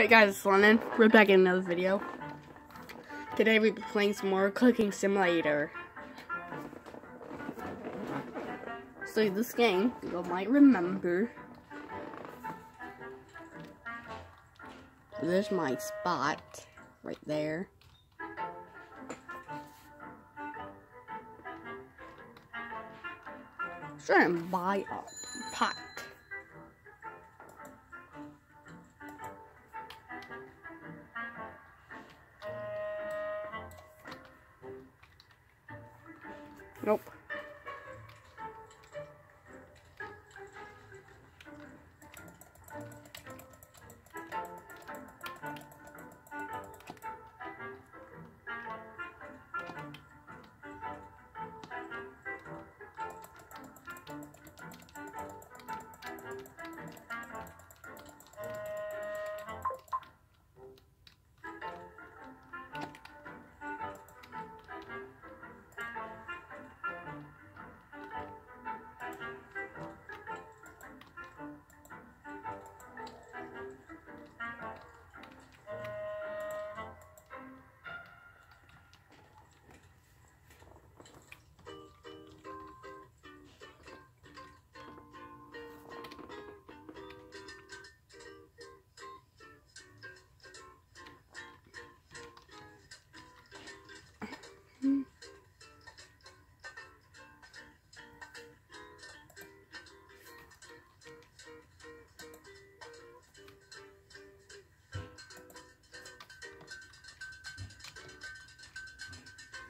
Hey guys, it's Lennon. We're back in another video. Today we'll be playing some more Cooking Simulator. So this game, you all might remember. There's my spot, right there. Try and buy a Nope.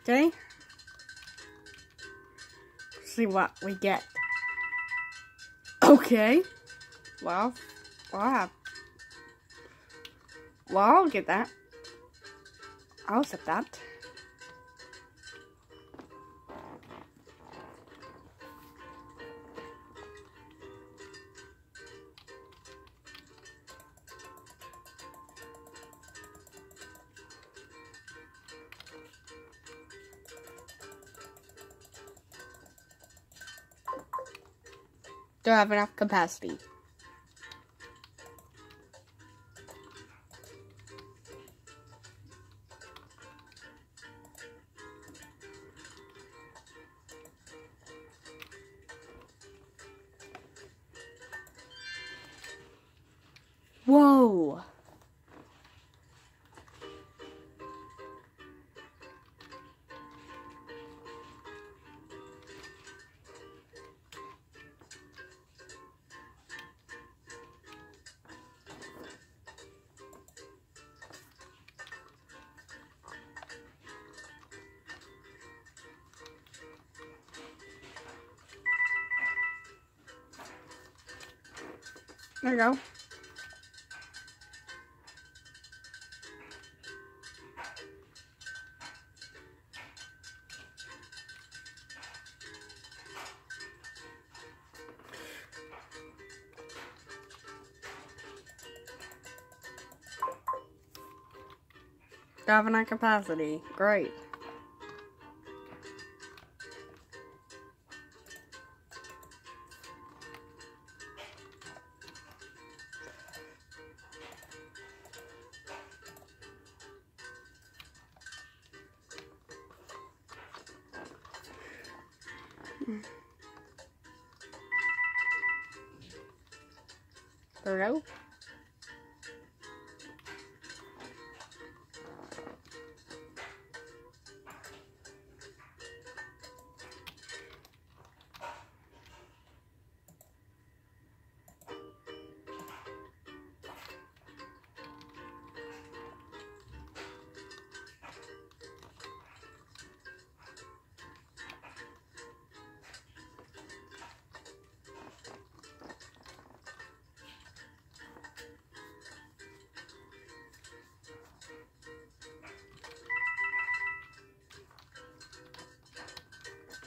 Okay. See what we get. Okay. Well, well, well, I'll get that. I'll accept that. Have enough capacity. There you go. Governor capacity. Great. There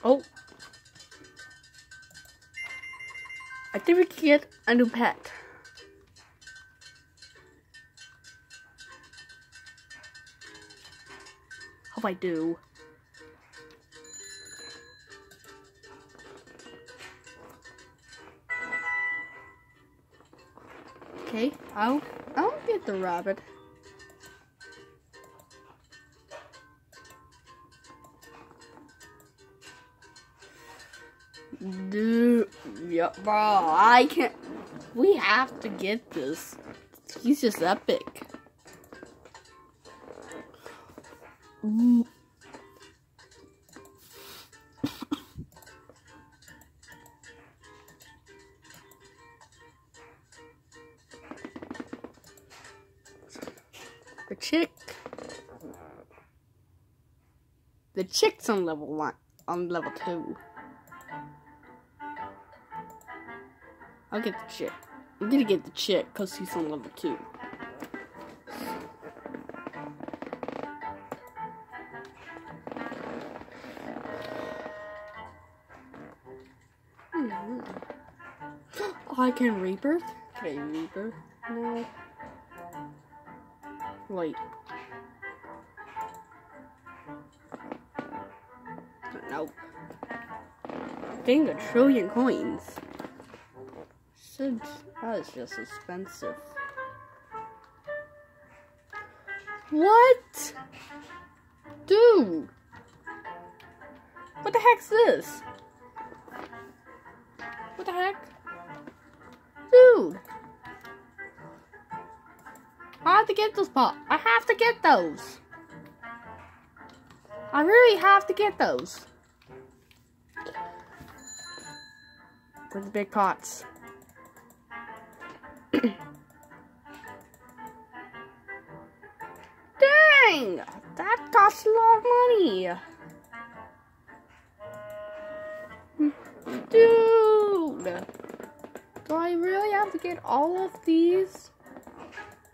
Oh. I think we can get a new pet. Hope I do. Okay, oh. I'll get the rabbit. Dude, yeah, bro, I can't. We have to get this. He's just epic. The chick. The chick's on level one, on level two. I'll get the chick. I'm gonna get the chick because he's on level two. I can rebirth? Can I rebirth? No. Wait. Nope. Dang, a trillion coins. That is just expensive. What? Dude! What the heck's this? What the heck? Dude! I have to get those pop. I have to get those. I really have to get those. Where's the big pots? That costs a lot of money. Dude! Do I really have to get all of these?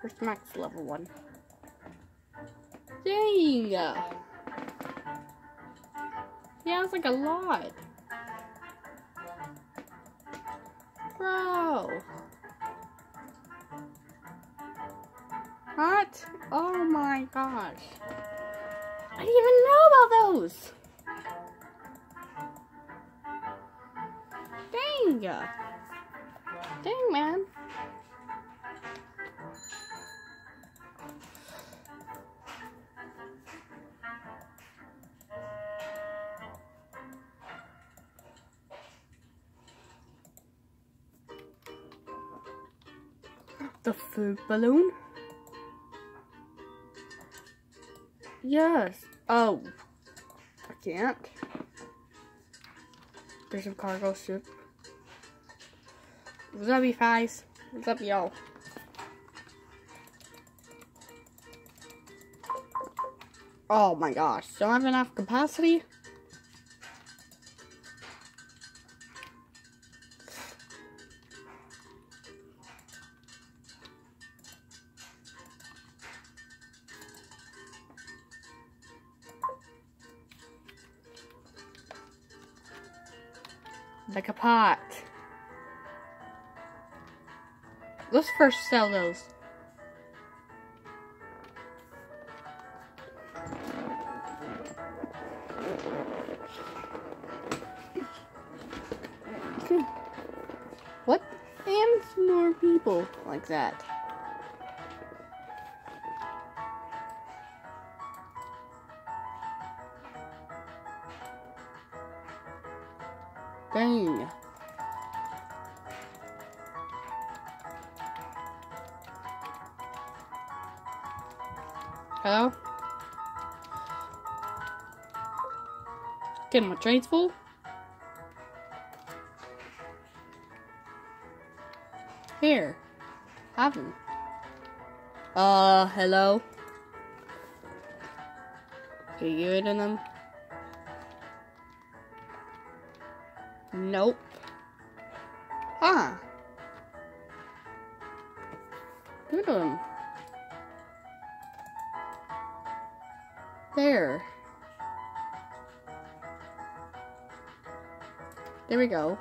Where's Max level one? Dang! Yeah, it's like a lot. Bro! What? Oh my gosh. I didn't even know about those. Dang. Dang, man. The food balloon? Yes. Oh. I can't. There's some cargo ship. What's up, you guys? What's up, y'all? Oh my gosh. Don't have enough capacity? Like a pot. Let's first sell those. What? And more people like that. Hello? Getting my trades full? Here. Have them. Uh, hello? Can you of them? Nope. There we go.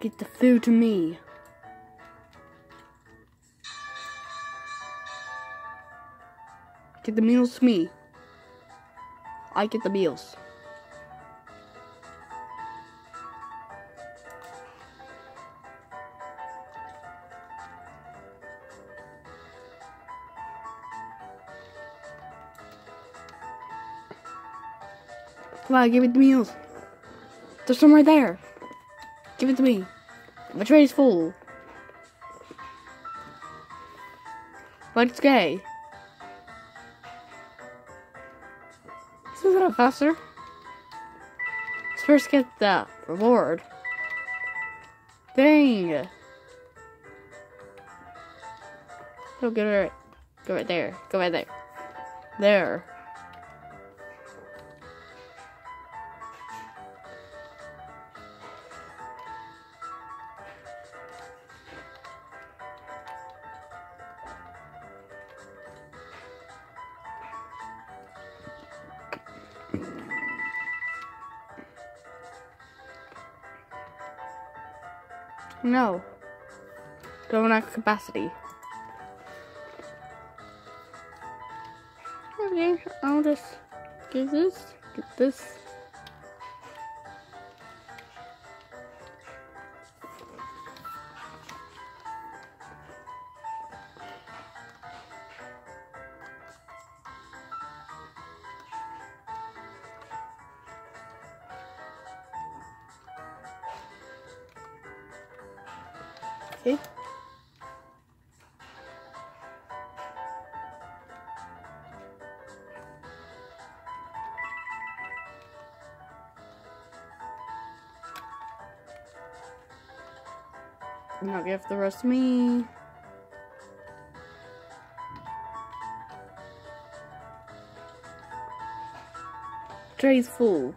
Get the food to me. Get the meals to me. I get the meals. Come on, give it to me. There's some right there. Give it to me. My tray is full. But it's gay. This is a faster. Let's first get the reward. Dang. Go get it. Go right there. Go right there. There. No. Have capacity. Okay, I'll just get this, get this. Okay. Now give the rest to me. Tray's full.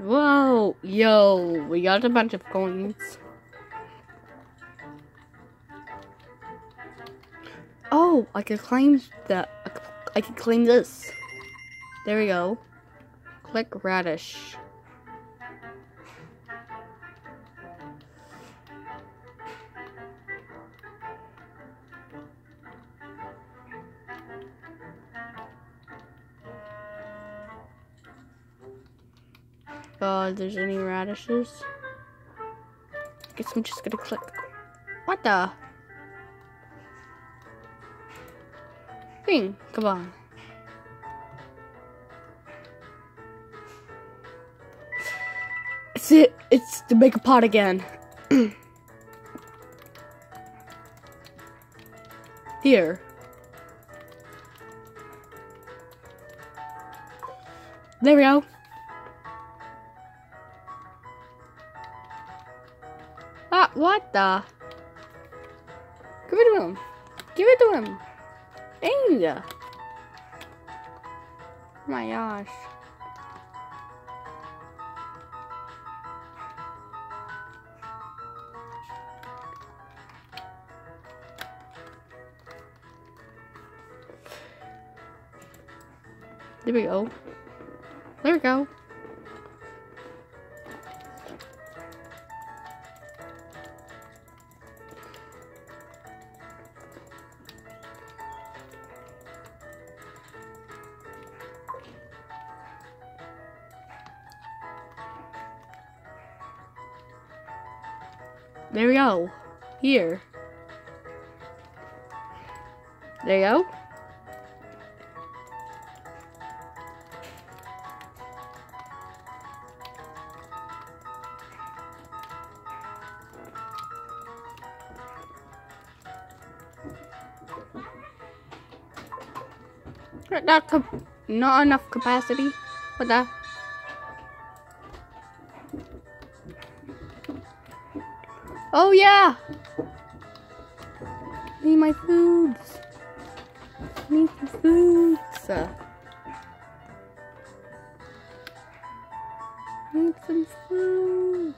Whoa, yo, we got a bunch of coins. Oh, I could claim that. I could claim this. There we go. Click radish. There's any radishes. I Guess I'm just gonna click. What the? Thing, come on. It's it. It's to make a pot again. Here. There we go. What the? Give it to him. Give it to him. Dang. Oh my gosh. There we go. There we go. Go. Here. There you go. Not, not enough capacity. What the? Oh yeah! Need my foods. Need some foods. Uh, need some food.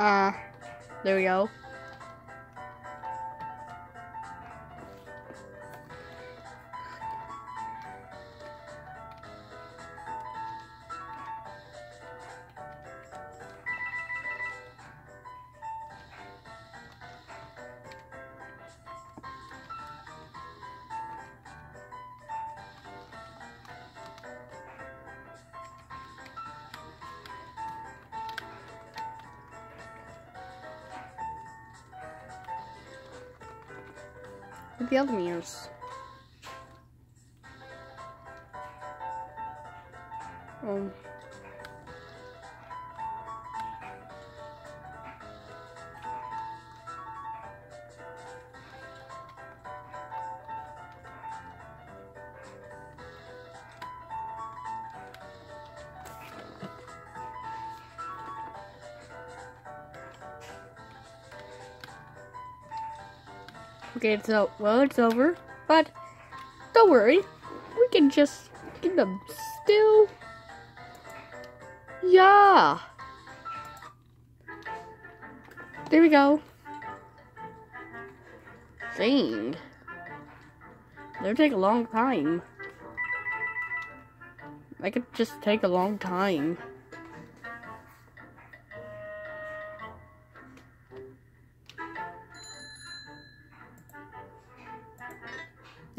Uh, there we go. The other Okay, so, well, it's over. But, don't worry. We can just get them still. Yeah. There we go. Thing. It'll take a long time. That could just take a long time.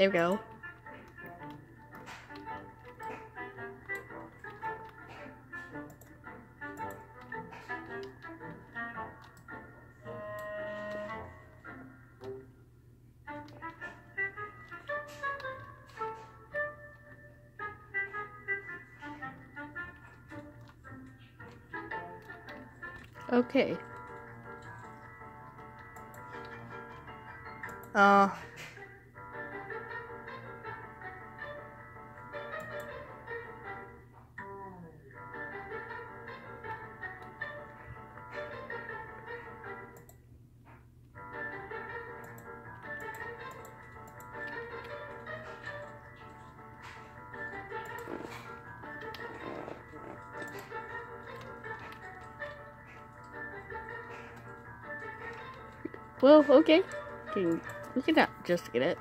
There we go. Okay. Uh... Well, okay. We can just get it.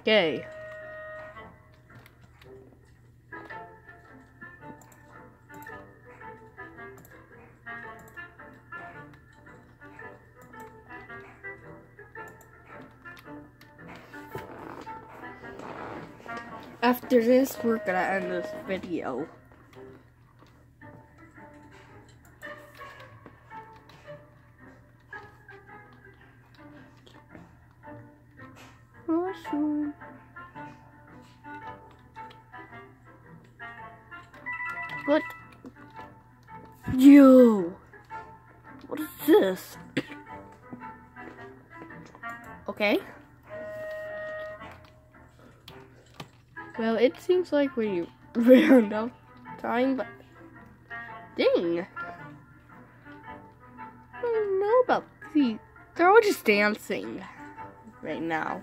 Okay. After this, we're gonna end this video. Yo! What is this? okay. Well, it seems like we ran out of time, but dang. I don't know about these. They're all just dancing right now.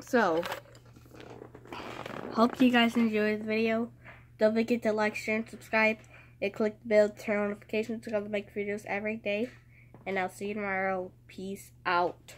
So, hope you guys enjoyed the video. Don't forget to like, share, and subscribe. And click the bell to turn on notifications come to make videos every day. And I'll see you tomorrow. Peace out.